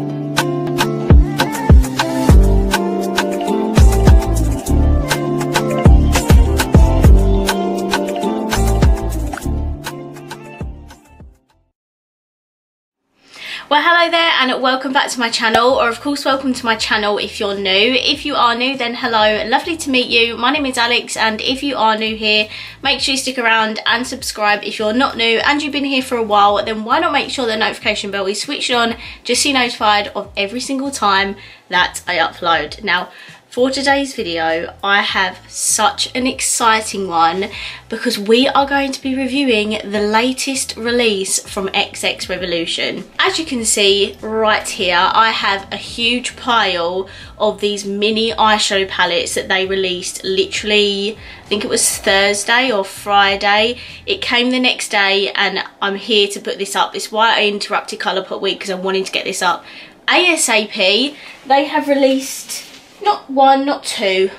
Thank you. Well hello there and welcome back to my channel or of course welcome to my channel if you're new. If you are new then hello, lovely to meet you. My name is Alix and if you are new here make sure you stick around and subscribe. If you're not new and you've been here for a while then why not make sure the notification bell is switched on just so you're notified of every single time that I upload. Now for today's video, I have such an exciting one because we are going to be reviewing the latest release from XX Revolution. As you can see right here, I have a huge pile of these mini eyeshadow palettes that they released literally, I think it was Thursday or Friday. It came the next day and I'm here to put this up. Is why I interrupted Colourpop Week because I wanted to get this up. ASAP, they have released not one, not two,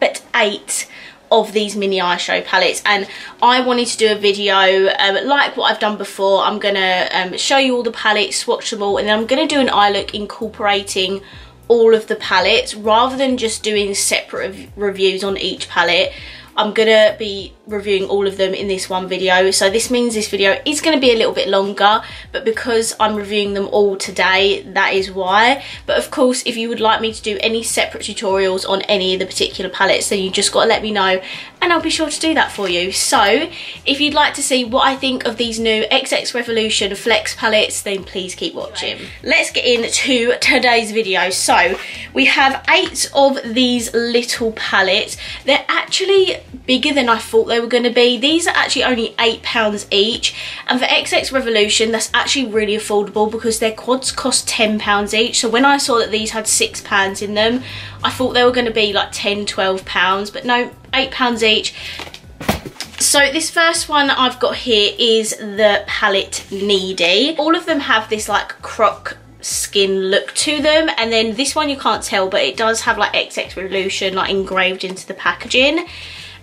but eight of these mini eyeshadow palettes. And I wanted to do a video um, like what I've done before. I'm gonna um, show you all the palettes swatch them all and then I'm gonna do an eye look incorporating all of the palettes rather than just doing separate reviews on each palette I'm gonna be reviewing all of them in this one video. So this means this video is to be a little bit longer but because I'm reviewing them all today that is why. But of course if you would like me to do any separate tutorials on any of the particular palettes then you just got to let me know and I'll be sure to do that for you. So if you'd like to see what I think of these new XX Revolution Flexx palettes then please keep watching. Let's get into today's video. So we have eight of these little palettes. They're actually bigger than I thought they were going to be. These are actually only £8 each. And for XX Revolution that's actually really affordable because their quads cost £10 each. So when I saw that these had £6 in them I thought they were going to be like 10 £12 but no £8 each so this first one I've got here is the palette Needy. All of them have this like croc skin look to them and then this one you can't tell but it does have like XX Revolution like engraved into the packaging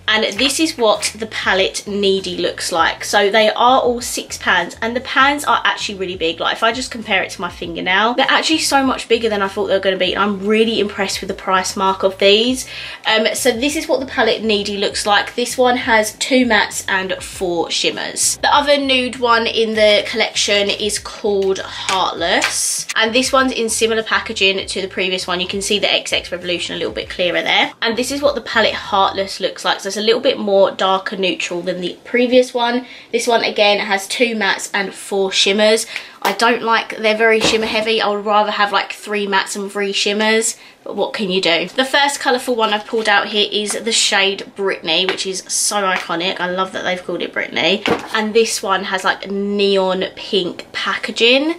and this is what the palette Needy looks like. So they are all six pans and the pans are actually really big. Like if I just compare it to my fingernail, they're actually so much bigger than I thought they were going to be. and I'm really impressed with the price mark of these. Um, so this is what the palette Needy looks like. This one has two mattes and four shimmers. The other nude one in the collection is called Heartless. And this one's in similar packaging to the previous one. You can see the XX Revolution a little bit clearer there. And this is what the palette Heartless looks like. So a little bit more darker neutral than the previous one. This one again has two mattes and four shimmers. I don't like, they're very shimmer heavy. I would rather have like three mattes and three shimmers, but what can you do? The first colourful one I've pulled out here is the shade Britney, which is so iconic. I love that they've called it Britney. And this one has like neon pink packaging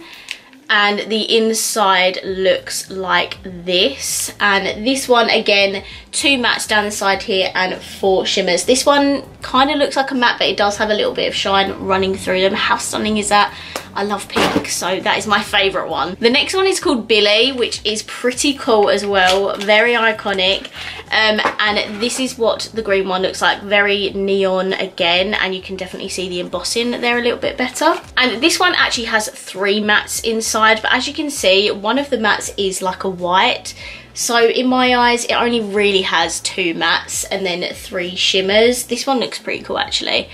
and the inside looks like this and this one again two mattes down the side here and four shimmers this one kind of looks like a matte but it does have a little bit of shine running through them how stunning is that I love pink, so that is my favourite one. The next one is called Billie, which is pretty cool as well, very iconic. Um, and this is what the green one looks like, very neon again, and you can definitely see the embossing there a little bit better. And this one actually has three mattes inside, but as you can see, one of the mattes is like a white, so in my eyes, it only really has two mattes and then three shimmers. This one looks pretty cool actually.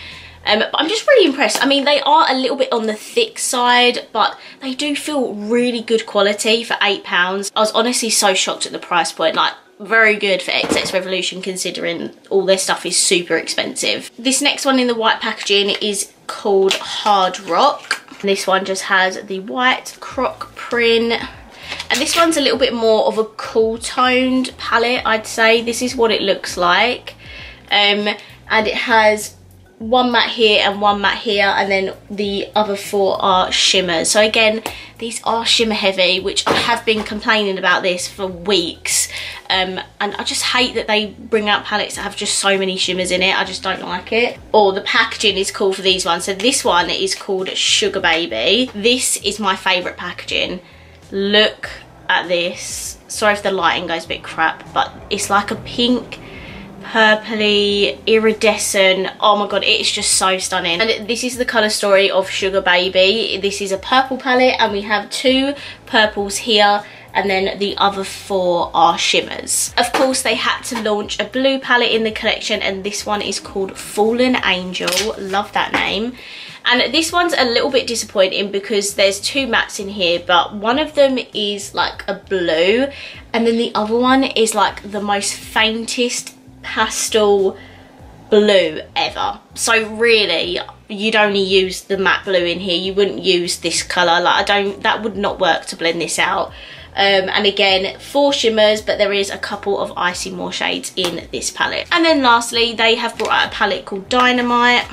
Um, but I'm just really impressed. I mean, they are a little bit on the thick side, but they do feel really good quality for £8. I was honestly so shocked at the price point. Like, very good for XX Revolution considering all their stuff is super expensive. This next one in the white packaging is called Hard Rock. This one just has the white croc print. And this one's a little bit more of a cool toned palette, I'd say. This is what it looks like. Um, and it has one matte here and one matte here and then the other four are shimmers so again these are shimmer heavy which I have been complaining about this for weeks um, and I just hate that they bring out palettes that have just so many shimmers in it. I just don't like it. Or the packaging is cool for these ones. So this one is called Sugar Baby. This is my favourite packaging. Look at this. Sorry if the lighting goes a bit crap but it's like a pink purpley, iridescent. Oh my god, it's just so stunning. And this is the colour story of Sugar Baby. This is a purple palette and we have two purples here and then the other four are shimmers. Of course, they had to launch a blue palette in the collection and this one is called Fallen Angel. Love that name. And this one's a little bit disappointing because there's two mattes in here, but one of them is like a blue and then the other one is like the most faintest pastel blue ever. So really, you'd only use the matte blue in here. You wouldn't use this colour. Like I don't, that would not work to blend this out. Um, and again, four shimmers, but there is a couple of icy more shades in this palette. And then lastly, they have brought out a palette called Dynamite.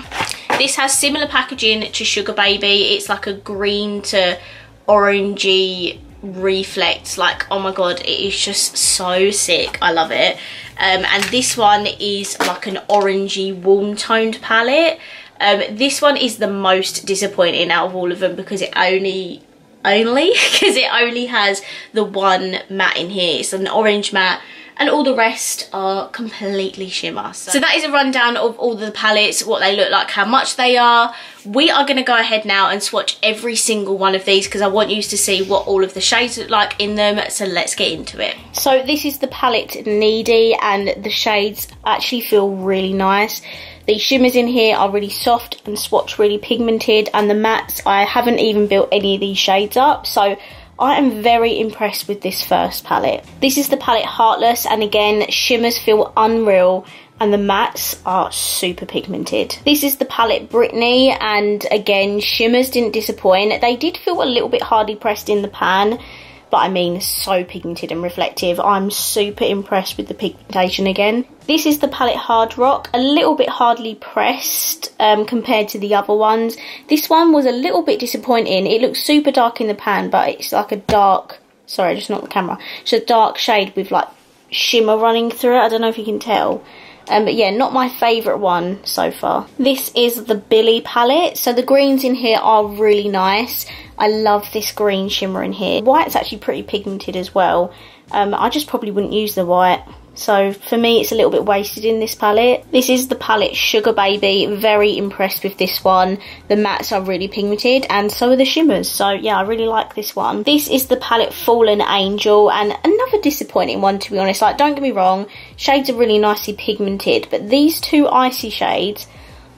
This has similar packaging to Sugar Baby. It's like a green to orangey reflect like oh my god it is just so sick i love it um, and this one is like an orangey warm toned palette um, this one is the most disappointing out of all of them because it only only because it only has the one matte in here it's an orange matte and all the rest are completely shimmer. So, so, that is a rundown of all the palettes, what they look like, how much they are. We are going to go ahead now and swatch every single one of these because I want you to see what all of the shades look like in them. So let's get into it. So this is the palette Needy and the shades actually feel really nice. The shimmers in here are really soft and swatch really pigmented and the mattes, I haven't even built any of these shades up. So I am very impressed with this first palette. This is the palette Heartless and again shimmers feel unreal and the mattes are super pigmented. This is the palette Britney and again shimmers didn't disappoint. They did feel a little bit hardly pressed in the pan but I mean so pigmented and reflective. I'm super impressed with the pigmentation again. This is the palette Hard Rock, a little bit hardly pressed um, compared to the other ones. This one was a little bit disappointing. It looks super dark in the pan, but it's like a dark, sorry, just not the camera. It's a dark shade with like shimmer running through it. I don't know if you can tell. Um, but yeah, not my favourite one so far. This is the Billie palette. So the greens in here are really nice. I love this green shimmer in here. White's actually pretty pigmented as well. Um, I just probably wouldn't use the white. So for me, it's a little bit wasted in this palette. This is the palette Sugar Baby. Very impressed with this one. The mattes are really pigmented and so are the shimmers. So yeah, I really like this one. This is the palette Fallen Angel and another disappointing one to be honest. Like don't get me wrong, shades are really nicely pigmented, but these two icy shades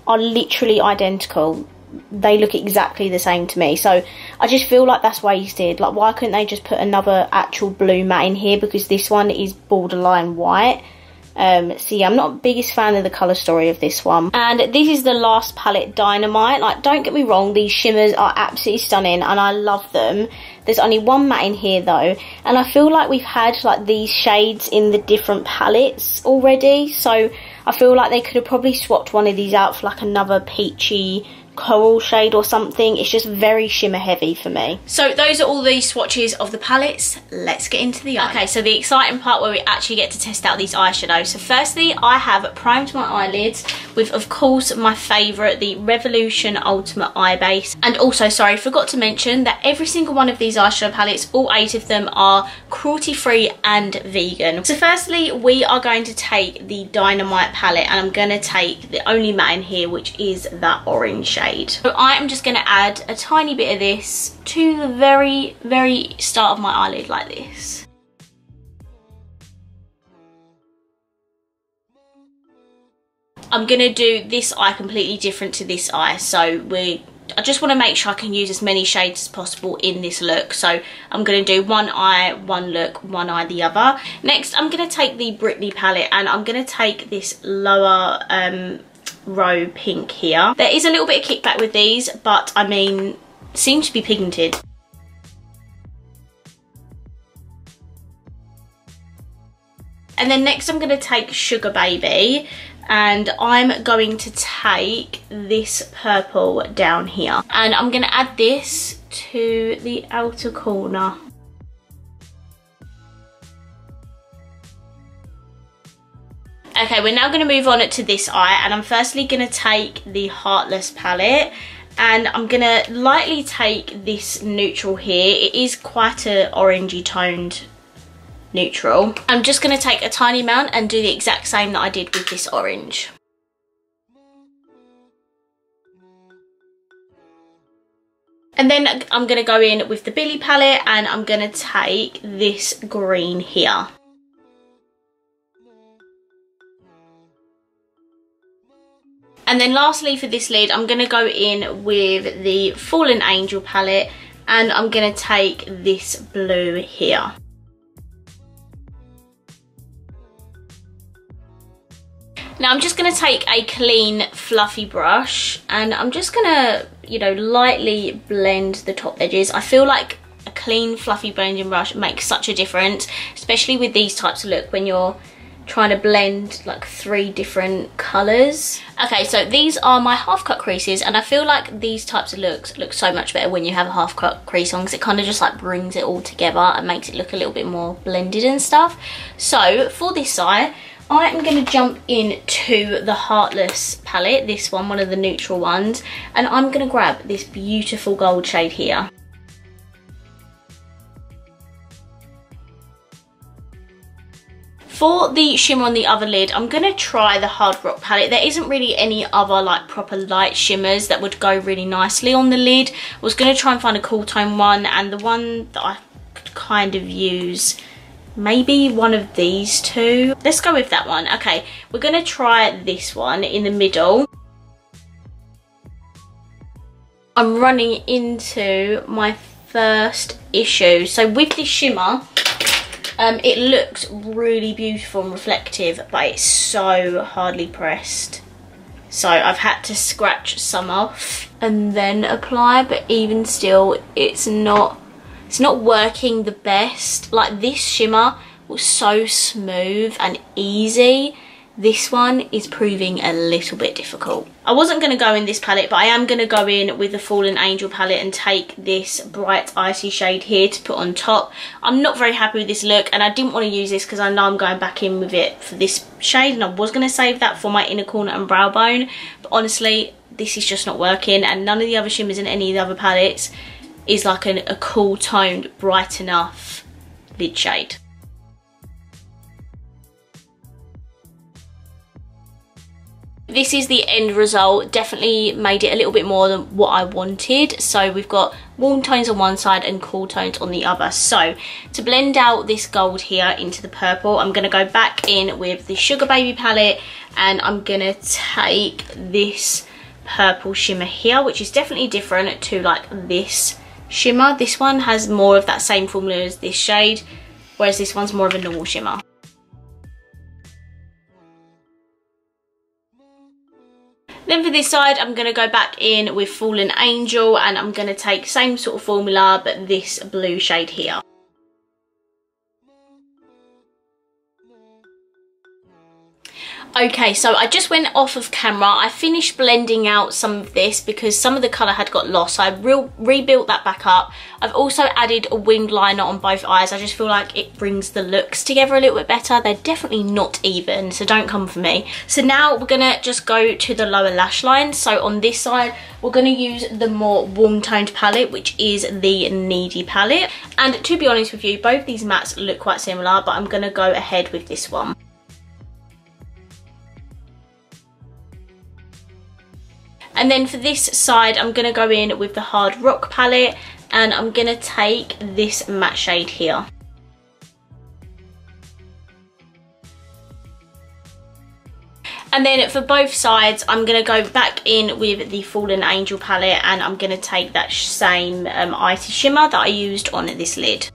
are literally identical they look exactly the same to me. So I just feel like that's wasted. Like why couldn't they just put another actual blue matte in here because this one is borderline white. Um, yeah, I'm not biggest fan of the colour story of this one. And this is the last palette, Dynamite. Like, don't get me wrong, these shimmers are absolutely stunning and I love them. There's only one matte in here though. And I feel like we've had like these shades in the different palettes already. So I feel like they could have probably swapped one of these out for like another peachy coral shade or something. It's just very shimmer heavy for me. So those are all the swatches of the palettes. Let's get into the eye. Okay, so the exciting part where we actually get to test out these eyeshadows. So firstly, I have primed my eyelids with, of course, my favourite, the Revolution Ultimate Eye Base. And also, sorry, forgot to mention that every single one of these eyeshadow palettes, all eight of them are cruelty-free and vegan. So firstly, we are going to take the Dynamite palette and I'm going to take the only matte in here, which is that orange shade shade. So I am just going to add a tiny bit of this to the very, very start of my eyelid like this. I'm going to do this eye completely different to this eye. So we I just want to make sure I can use as many shades as possible in this look. So I'm going to do one eye, one look, one eye the other. Next, I'm going to take the Britney palette and I'm going to take this lower um, row pink here. There is a little bit of kickback with these, but I mean, seem to be pigmented. And then next I'm going to take Sugar Baby and I'm going to take this purple down here and I'm going to add this to the outer corner. Okay, we're now going to move on to this eye and I'm firstly going to take the Heartless palette and I'm going to lightly take this neutral here. It is quite a orangey toned neutral. I'm just going to take a tiny amount and do the exact same that I did with this orange. And then I'm going to go in with the Billie palette and I'm going to take this green here. And then lastly for this lid, I'm going to go in with the Fallen Angel palette and I'm going to take this blue here. Now I'm just going to take a clean fluffy brush and I'm just going to, you know, lightly blend the top edges. I feel like a clean fluffy blending brush makes such a difference, especially with these types of look when you're trying to blend like three different colours. Okay, so these are my half cut creases and I feel like these types of looks look so much better when you have a half cut crease on because it kind of just like brings it all together and makes it look a little bit more blended and stuff. So for this eye, I am going to jump into the Heartless palette, this one, one of the neutral ones, and I'm going to grab this beautiful gold shade here. For the shimmer on the other lid, I'm going to try the Hard Rock palette. There isn't really any other like proper light shimmers that would go really nicely on the lid. I was going to try and find a cool tone one and the one that I could kind of use maybe one of these two. Let's go with that one. Okay, we're gonna try this one in the middle. I'm running into my first issue. So with this shimmer, um, it looks really beautiful and reflective, but it's so hardly pressed. So I've had to scratch some off and then apply, but even still, it's not it's not working the best. Like this shimmer was so smooth and easy. This one is proving a little bit difficult. I wasn't going to go in this palette, but I am going to go in with the Fallen Angel palette and take this bright icy shade here to put on top. I'm not very happy with this look, and I didn't want to use this because I know I'm going back in with it for this shade, and I was going to save that for my inner corner and brow bone, but honestly, this is just not working, and none of the other shimmers in any of the other palettes is like an, a cool toned, bright enough lid shade. This is the end result, definitely made it a little bit more than what I wanted. So we've got warm tones on one side and cool tones on the other. So to blend out this gold here into the purple, I'm gonna go back in with the Sugar Baby palette and I'm gonna take this purple shimmer here, which is definitely different to like this shimmer. This one has more of that same formula as this shade, whereas this one's more of a normal shimmer. Then for this side, I'm going to go back in with Fallen Angel and I'm going to take same sort of formula, but this blue shade here. Okay, so I just went off of camera. I finished blending out some of this because some of the colour had got lost. So I re rebuilt that back up. I've also added a winged liner on both eyes. I just feel like it brings the looks together a little bit better. They're definitely not even, so don't come for me. So now we're going to just go to the lower lash line. So on this side, we're going to use the more warm toned palette, which is the Needy palette. And to be honest with you, both these mattes look quite similar, but I'm going to go ahead with this one. And then for this side, I'm going to go in with the Hard Rock palette and I'm going to take this matte shade here. And then for both sides, I'm going to go back in with the Fallen Angel palette and I'm going to take that same um, icy shimmer that I used on this lid.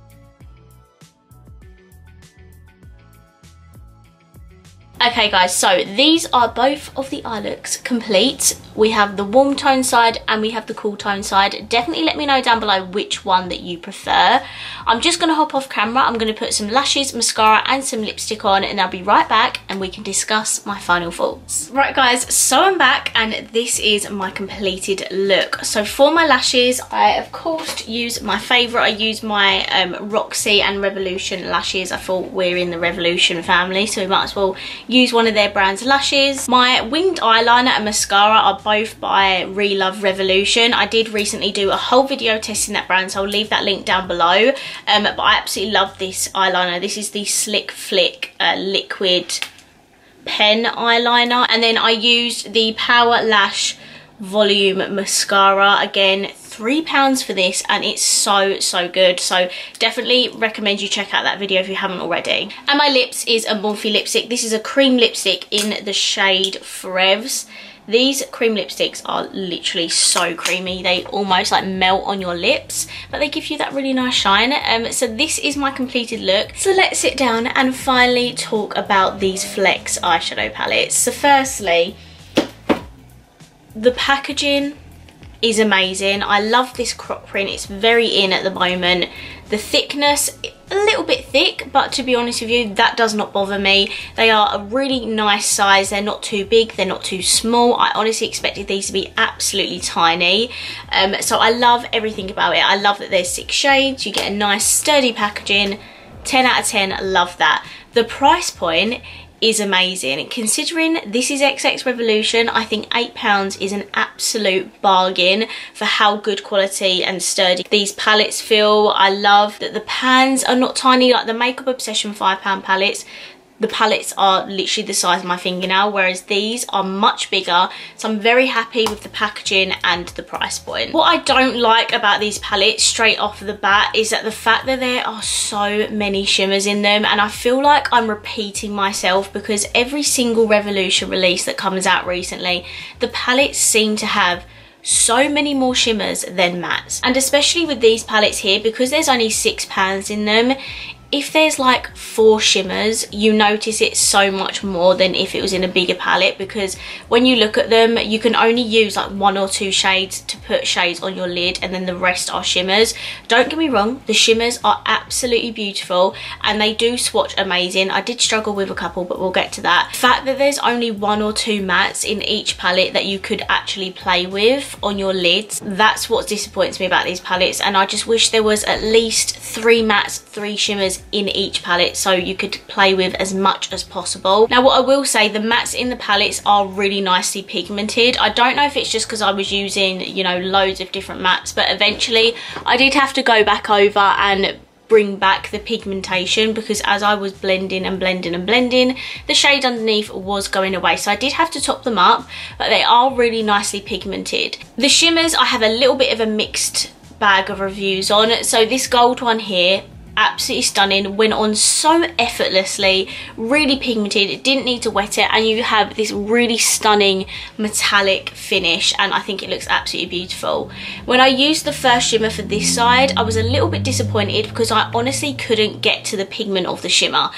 Okay guys, so these are both of the eye looks complete. We have the warm tone side and we have the cool tone side. Definitely let me know down below which one that you prefer. I'm just going to hop off camera. I'm going to put some lashes, mascara and some lipstick on and I'll be right back and we can discuss my final thoughts. Right guys, so I'm back and this is my completed look. So for my lashes, I of course use my favourite. I use my um, Roxy and Revolution lashes. I thought we're in the Revolution family so we might as well use one of their brand's lashes. My winged eyeliner and mascara are both by Relove Revolution. I did recently do a whole video testing that brand, so I'll leave that link down below. Um, but I absolutely love this eyeliner. This is the Slick Flick uh, Liquid Pen Eyeliner. And then I used the Power Lash Volume Mascara. Again, three pounds for this and it's so so good so definitely recommend you check out that video if you haven't already and my lips is a Morphe lipstick this is a cream lipstick in the shade Frevs these cream lipsticks are literally so creamy. They almost like melt on your lips, but they give you that really nice shine. Um, so this is my completed look. So let's sit down and finally talk about these Flexx eyeshadow palettes. So firstly, the packaging is amazing. I love this croc print. It's very in at the moment. The thickness, a little bit thick, but to be honest with you, that does not bother me. They are a really nice size. They're not too big. They're not too small. I honestly expected these to be absolutely tiny. Um, so I love everything about it. I love that there's six shades. You get a nice sturdy packaging. 10 out of 10, love that. The price point is amazing. Considering this is XX Revolution, I think £8 is an absolute bargain for how good quality and sturdy these palettes feel. I love that the pans are not tiny like the Makeup Obsession £5 palettes the palettes are literally the size of my fingernail whereas these are much bigger so I'm very happy with the packaging and the price point. What I don't like about these palettes straight off the bat is that the fact that there are so many shimmers in them and I feel like I'm repeating myself because every single Revolution release that comes out recently the palettes seem to have so many more shimmers than mattes and especially with these palettes here because there's only six pans in them if there's like four shimmers you notice it so much more than if it was in a bigger palette because when you look at them you can only use like one or two shades to put shades on your lid and then the rest are shimmers. Don't get me wrong the shimmers are absolutely beautiful and they do swatch amazing. I did struggle with a couple but we'll get to that. The fact that there's only one or two mattes in each palette that you could actually play with on your lids that's what disappoints me about these palettes and i just wish there was at least three mattes three shimmers in each palette so you could play with as much as possible. Now what I will say, the mattes in the palettes are really nicely pigmented. I don't know if it's just because I was using, you know, loads of different mattes, but eventually I did have to go back over and bring back the pigmentation because as I was blending and blending and blending the shade underneath was going away so I did have to top them up but they are really nicely pigmented. The shimmers I have a little bit of a mixed bag of reviews on so this gold one here absolutely stunning went on so effortlessly really pigmented it didn't need to wet it and you have this really stunning metallic finish and I think it looks absolutely beautiful. When I used the first shimmer for this side I was a little bit disappointed because I honestly couldn't get to the pigment of the shimmer.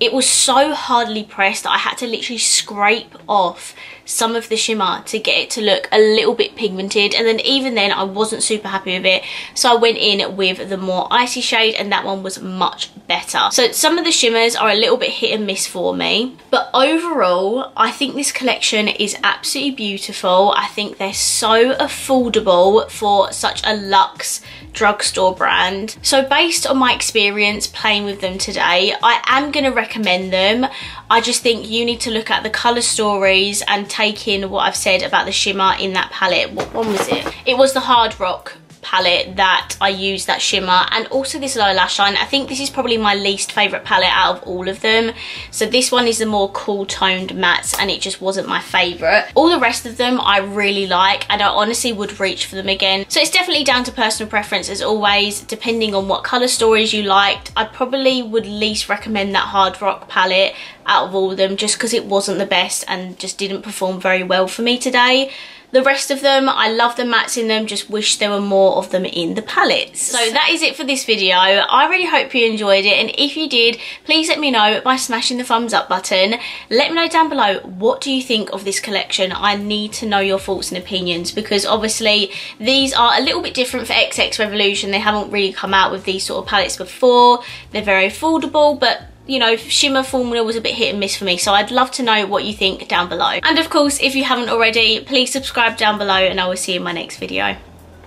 It was so hardly pressed that I had to literally scrape off some of the shimmer to get it to look a little bit pigmented and then even then I wasn't super happy with it so I went in with the more icy shade and that one was much better. So some of the shimmers are a little bit hit and miss for me but overall I think this collection is absolutely beautiful. I think they're so affordable for such a luxe drugstore brand. So based on my experience playing with them today, I am going to recommend them. I just think you need to look at the colour stories and take in what I've said about the shimmer in that palette. What one was it? It was the Hard Rock palette that I use that shimmer and also this low lash line. I think this is probably my least favourite palette out of all of them. So this one is the more cool toned mattes and it just wasn't my favourite. All the rest of them I really like and I honestly would reach for them again. So it's definitely down to personal preference as always depending on what colour stories you liked. I probably would least recommend that Hard Rock palette out of all of them just because it wasn't the best and just didn't perform very well for me today. The rest of them, I love the mattes in them, just wish there were more of them in the palettes. So that is it for this video. I really hope you enjoyed it and if you did, please let me know by smashing the thumbs up button. Let me know down below, what do you think of this collection? I need to know your thoughts and opinions because obviously these are a little bit different for XX Revolution. They haven't really come out with these sort of palettes before. They're very affordable, but you know, shimmer formula was a bit hit and miss for me. So I'd love to know what you think down below. And of course, if you haven't already, please subscribe down below and I will see you in my next video.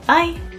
Bye.